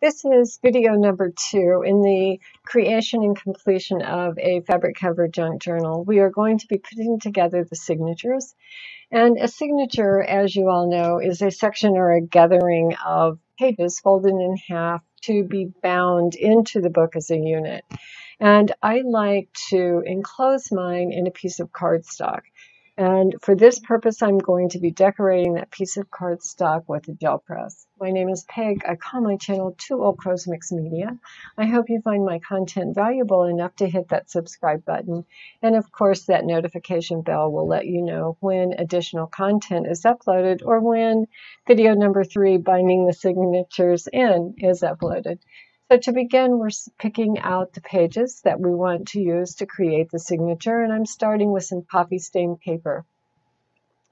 This is video number two in the creation and completion of a fabric cover junk journal. We are going to be putting together the signatures. And a signature, as you all know, is a section or a gathering of pages folded in half to be bound into the book as a unit. And I like to enclose mine in a piece of cardstock. And for this purpose, I'm going to be decorating that piece of cardstock with a gel press. My name is Peg. I call my channel Two Old Crows Mixed Media. I hope you find my content valuable enough to hit that subscribe button. And of course, that notification bell will let you know when additional content is uploaded or when video number three, Binding the Signatures In, is uploaded. So to begin, we're picking out the pages that we want to use to create the signature, and I'm starting with some coffee stained paper.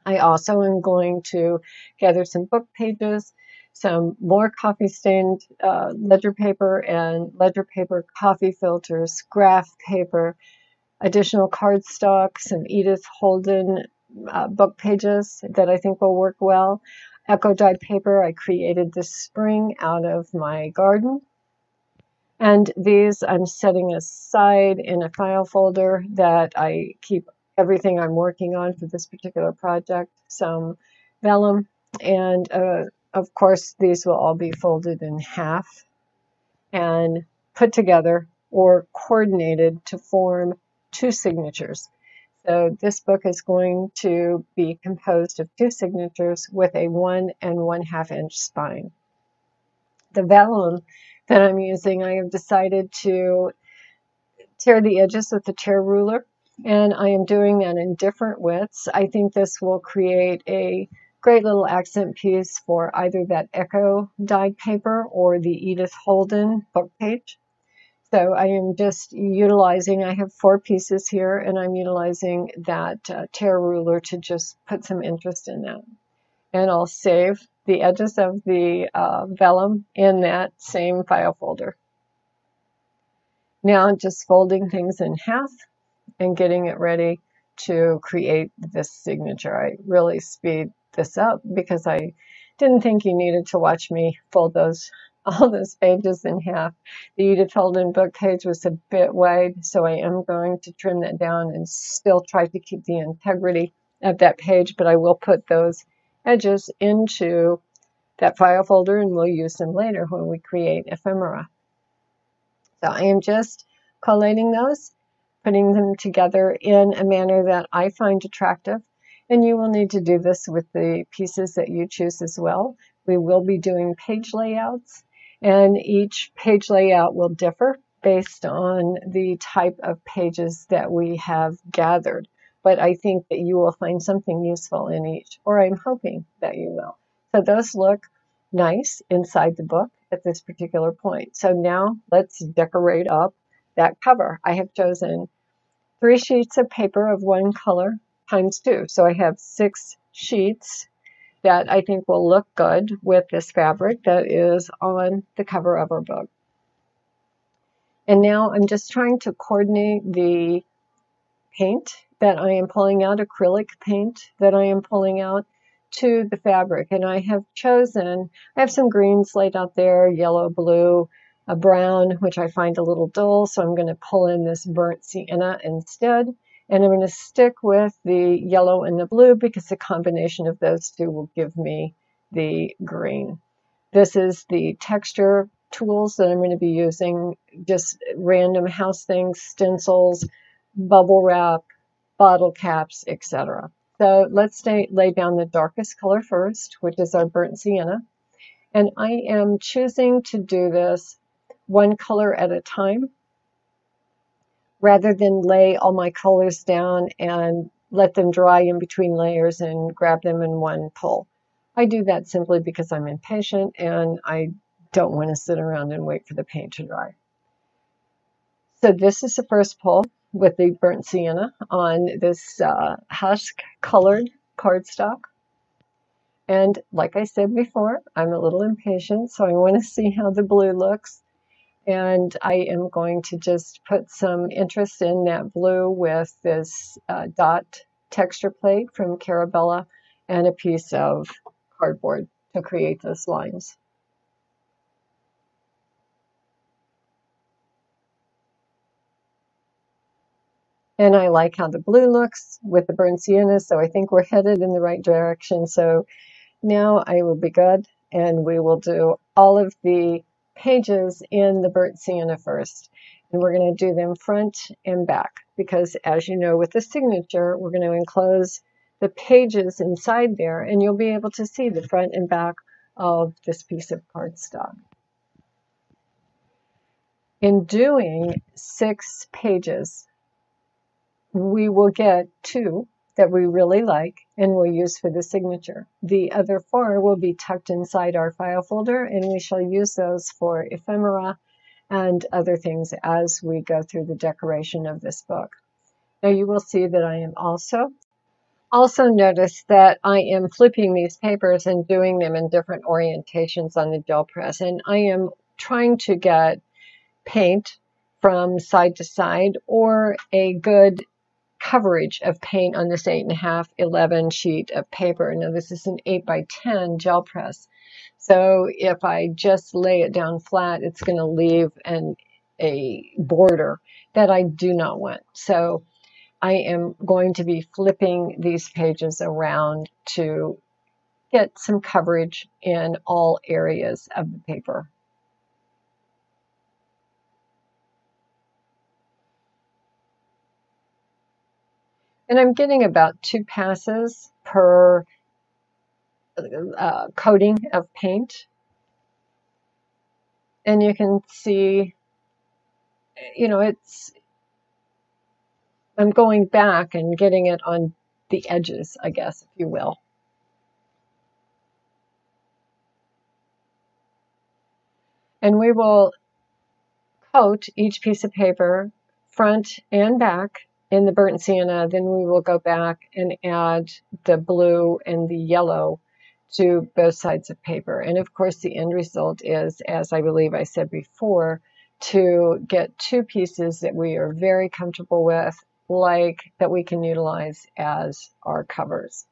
I also am going to gather some book pages, some more coffee stained uh, ledger paper and ledger paper coffee filters, graph paper, additional cardstock, some Edith Holden uh, book pages that I think will work well. Eco dyed paper I created this spring out of my garden. And these I'm setting aside in a file folder that I keep everything I'm working on for this particular project, some vellum, and uh, of course these will all be folded in half and put together or coordinated to form two signatures. So this book is going to be composed of two signatures with a one and one half inch spine. The vellum that I'm using, I have decided to tear the edges with the tear ruler and I am doing that in different widths. I think this will create a great little accent piece for either that Eco dyed paper or the Edith Holden book page. So I am just utilizing, I have four pieces here and I'm utilizing that uh, tear ruler to just put some interest in that. And I'll save the edges of the uh, vellum in that same file folder. Now just folding things in half and getting it ready to create this signature. I really speed this up because I didn't think you needed to watch me fold those all those pages in half. The Edith Holden book page was a bit wide, so I am going to trim that down and still try to keep the integrity of that page, but I will put those edges into that file folder and we'll use them later when we create ephemera. So I am just collating those, putting them together in a manner that I find attractive. And you will need to do this with the pieces that you choose as well. We will be doing page layouts and each page layout will differ based on the type of pages that we have gathered but I think that you will find something useful in each, or I'm hoping that you will. So those look nice inside the book at this particular point. So now let's decorate up that cover. I have chosen three sheets of paper of one color times two. So I have six sheets that I think will look good with this fabric that is on the cover of our book. And now I'm just trying to coordinate the paint that I am pulling out, acrylic paint that I am pulling out to the fabric. And I have chosen, I have some greens laid out there, yellow, blue, a brown, which I find a little dull. So I'm going to pull in this burnt sienna instead. And I'm going to stick with the yellow and the blue because the combination of those two will give me the green. This is the texture tools that I'm going to be using, just random house things, stencils, bubble wrap, bottle caps, etc. So let's stay, lay down the darkest color first, which is our burnt sienna. And I am choosing to do this one color at a time rather than lay all my colors down and let them dry in between layers and grab them in one pull. I do that simply because I'm impatient and I don't want to sit around and wait for the paint to dry. So this is the first pull with the burnt sienna on this uh, husk colored cardstock. And like I said before, I'm a little impatient, so I want to see how the blue looks. And I am going to just put some interest in that blue with this uh, dot texture plate from Carabelle and a piece of cardboard to create those lines. And I like how the blue looks with the burnt sienna, so I think we're headed in the right direction. So now I will be good, and we will do all of the pages in the burnt sienna first. And we're going to do them front and back because as you know with the signature, we're going to enclose the pages inside there and you'll be able to see the front and back of this piece of cardstock. In doing six pages, we will get two that we really like and we'll use for the signature. The other four will be tucked inside our file folder and we shall use those for ephemera and other things as we go through the decoration of this book. Now you will see that I am also also notice that I am flipping these papers and doing them in different orientations on the gel press and I am trying to get paint from side to side or a good coverage of paint on this 8.5 11 sheet of paper. Now this is an 8 by 10 gel press. So if I just lay it down flat, it's going to leave an, a border that I do not want. So I am going to be flipping these pages around to get some coverage in all areas of the paper. And I'm getting about two passes per uh, coating of paint. And you can see, you know, it's, I'm going back and getting it on the edges, I guess, if you will. And we will coat each piece of paper front and back in the burnt sienna, then we will go back and add the blue and the yellow to both sides of paper. And of course, the end result is, as I believe I said before, to get two pieces that we are very comfortable with, like that we can utilize as our covers.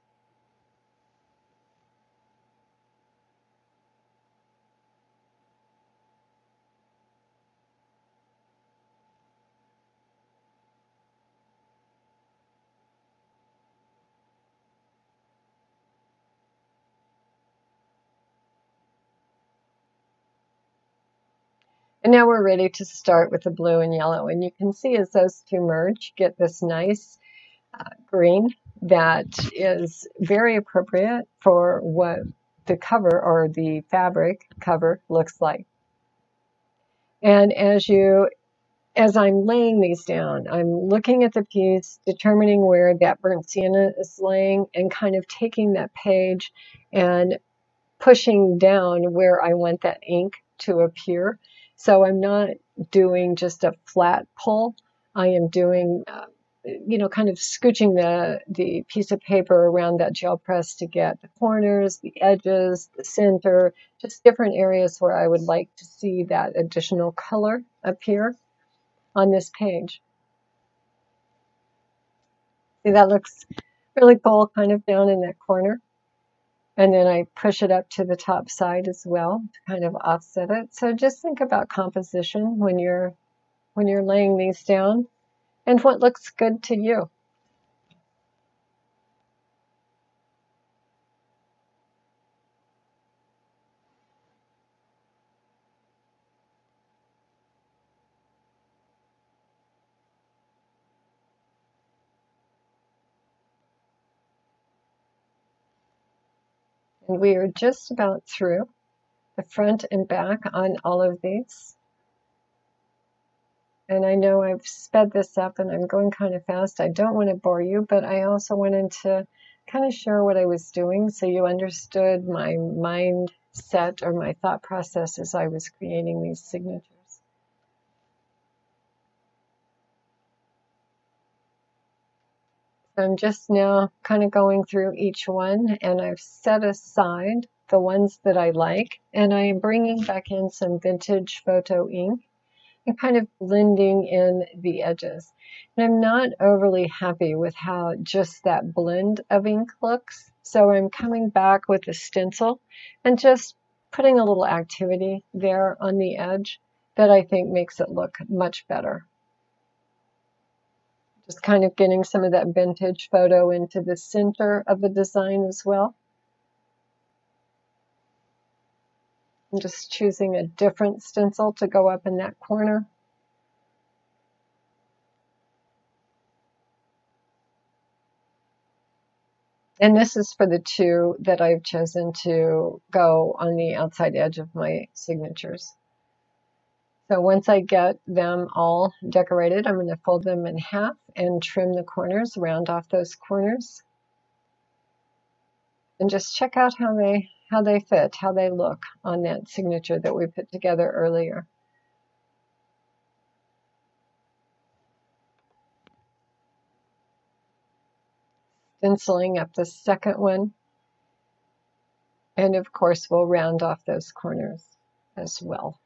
And now we're ready to start with the blue and yellow. And you can see as those two merge, get this nice uh, green that is very appropriate for what the cover or the fabric cover looks like. And as you, as I'm laying these down, I'm looking at the piece, determining where that burnt sienna is laying and kind of taking that page and pushing down where I want that ink to appear so I'm not doing just a flat pull. I am doing, uh, you know, kind of scooching the, the piece of paper around that gel press to get the corners, the edges, the center, just different areas where I would like to see that additional color appear on this page. See, that looks really cool kind of down in that corner. And then I push it up to the top side as well to kind of offset it. So just think about composition when you're when you're laying these down and what looks good to you. And we are just about through the front and back on all of these. And I know I've sped this up and I'm going kind of fast. I don't want to bore you, but I also wanted to kind of share what I was doing so you understood my mindset or my thought process as I was creating these signatures. I'm just now kind of going through each one and I've set aside the ones that I like and I am bringing back in some vintage photo ink and kind of blending in the edges. And I'm not overly happy with how just that blend of ink looks. So I'm coming back with a stencil and just putting a little activity there on the edge that I think makes it look much better Just kind of getting some of that vintage photo into the center of the design as well. I'm just choosing a different stencil to go up in that corner. And this is for the two that I've chosen to go on the outside edge of my signatures. So once I get them all decorated, I'm going to fold them in half and trim the corners, round off those corners. And just check out how they how they fit, how they look on that signature that we put together earlier. Stenciling up the second one. And of course, we'll round off those corners as well.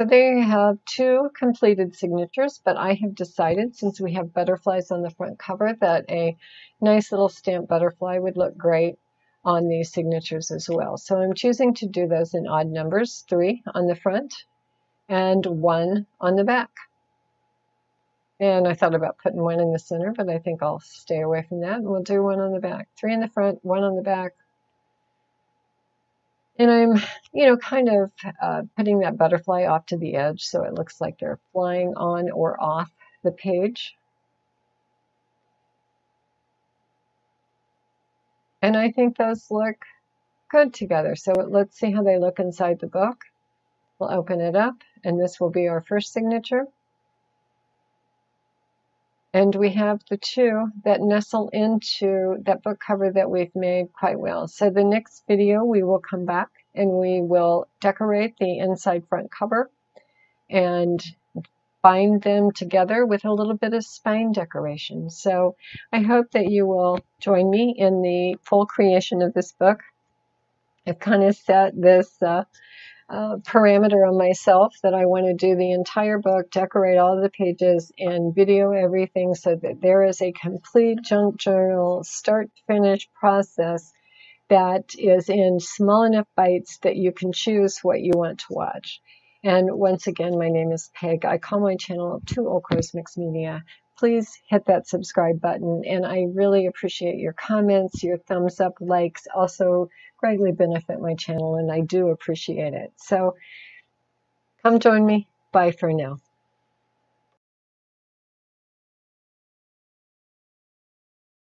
So there you have two completed signatures, but I have decided since we have butterflies on the front cover that a nice little stamp butterfly would look great on these signatures as well. So I'm choosing to do those in odd numbers, three on the front and one on the back. And I thought about putting one in the center, but I think I'll stay away from that. We'll do one on the back. Three in the front, one on the back, and I'm, you know, kind of uh, putting that butterfly off to the edge so it looks like they're flying on or off the page. And I think those look good together. So let's see how they look inside the book. We'll open it up and this will be our first signature. And we have the two that nestle into that book cover that we've made quite well. So the next video we will come back and we will decorate the inside front cover and bind them together with a little bit of spine decoration. So I hope that you will join me in the full creation of this book. I've kind of set this uh, parameter on myself that I want to do the entire book, decorate all the pages, and video everything so that there is a complete junk journal, start to finish process that is in small enough bites that you can choose what you want to watch. And once again, my name is Peg. I call my channel Two Old Crows Mixed Media. Please hit that subscribe button, and I really appreciate your comments, your thumbs up, likes. Also, greatly benefit my channel, and I do appreciate it. So come join me. Bye for now.